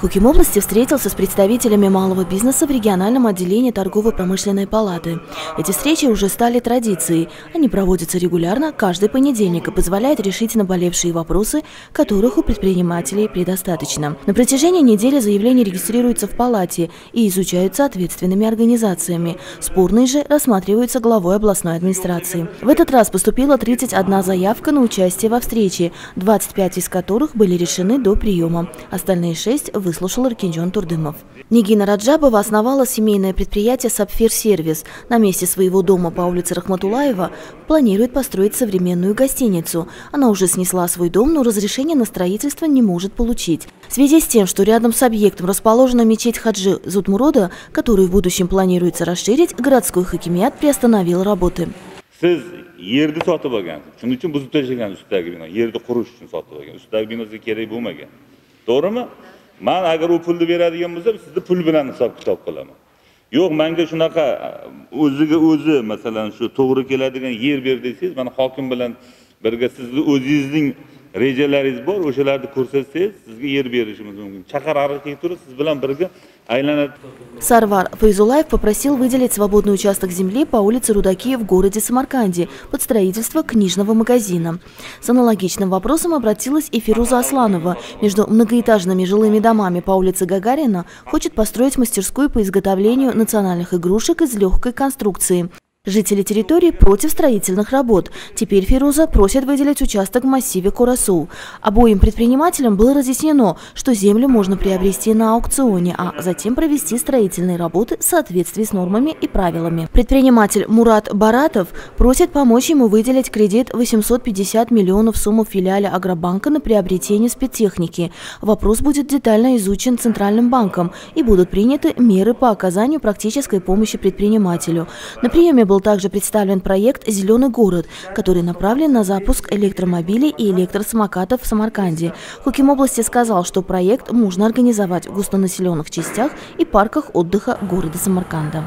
Хуким области встретился с представителями малого бизнеса в региональном отделении торгово-промышленной палаты. Эти встречи уже стали традицией. Они проводятся регулярно каждый понедельник и позволяют решить наболевшие вопросы, которых у предпринимателей предостаточно. На протяжении недели заявления регистрируются в палате и изучаются ответственными организациями. Спорные же рассматриваются главой областной администрации. В этот раз поступила 31 заявка на участие во встрече, 25 из которых были решены до приема. Остальные 6 в выслушал Аркинджон Турдымов. Нигина Раджабова основала семейное предприятие «Сапфир Сервис». На месте своего дома по улице Рахматулаева планирует построить современную гостиницу. Она уже снесла свой дом, но разрешение на строительство не может получить. В связи с тем, что рядом с объектом расположена мечеть Хаджи Зутмурода, которую в будущем планируется расширить, городской хакимиат приостановил работы. yerni sotib olgansiz shuning uchun buzib tashlagan ustidagi bino yerni qurish uchun sotib olgan ustidagi bino sizga kerak man agar u pulni beradigan bo'lsam sizni pul bilan hisob kitob qilaman. Yo'q manga shunaqa o'ziga o'zi masalan shu to'g'ri keladigan yer ber desangiz mana hokim bilan birga sizni o'zingizning rejalaringiz bor o'shalarni ko'rsatsangiz sizga yer berishimiz mumkin chaqar ariqqa turib siz bilan birga aylanadi Файзулаев попросил выделить свободный участок земли по улице Рудаки в городе Самарканде под строительство книжного магазина. С аналогичным вопросом обратилась и Фируза Асланова. Между многоэтажными жилыми домами по улице Гагарина хочет построить мастерскую по изготовлению национальных игрушек из легкой конструкции. Жители территории против строительных работ. Теперь Фируза просит выделить участок в массиве Курасул. Обоим предпринимателям было разъяснено, что землю можно приобрести на аукционе, а затем провести строительные работы в соответствии с нормами и правилами. Предприниматель Мурат Баратов просит помочь ему выделить кредит 850 миллионов сумму в филиале Агробанка на приобретение спецтехники. Вопрос будет детально изучен Центральным банком и будут приняты меры по оказанию практической помощи предпринимателю. На приеме был также представлен проект «Зеленый город», который направлен на запуск электромобилей и электросамокатов в Самарканде. Хуким области сказал, что проект можно организовать в густонаселенных частях и парках отдыха города Самарканда.